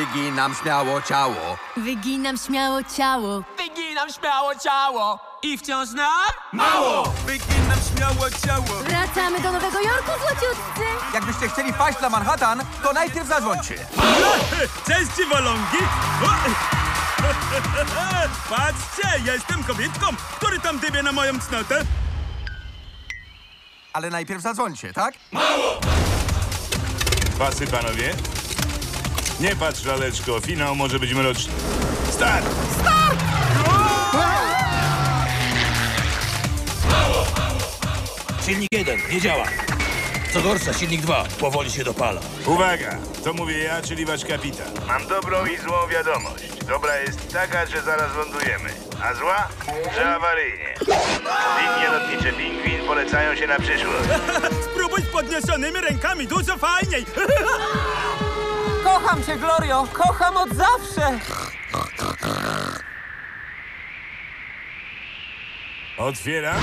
Wyginam śmiało ciało. Wyginam śmiało ciało. Wyginam śmiało ciało i wciąż nam Mało! Wyginam śmiało ciało. Wracamy do Nowego Jorku, złociutcy. Jakbyście chcieli wpaść na Manhattan, to najpierw zadzwońcie. Cześć, dziwolągi! Patrzcie, ja jestem kobietką, który tam dybie na moją cnotę. Ale najpierw zadzwońcie, tak? Pasy, panowie? Nie patrz, laleczko, finał może być mroczny. Start! Silnik 1 nie działa. Co gorsza, silnik 2 powoli się dopala. Uwaga! To mówię ja, czyli wasz kapitan. Mam dobrą i złą wiadomość. Dobra jest taka, że zaraz lądujemy. A zła? Że awaryjnie. Linie lotnicze Pingwin polecają się na przyszłość. Spróbuj z podniesionymi rękami, dużo fajniej. Kocham cię, Glorio! Kocham od zawsze! Otwieram.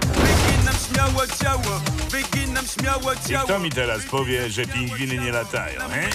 Wyginam śmiało ciało, wyginam śmiało I kto mi teraz powie, że pingwiny nie latają, he?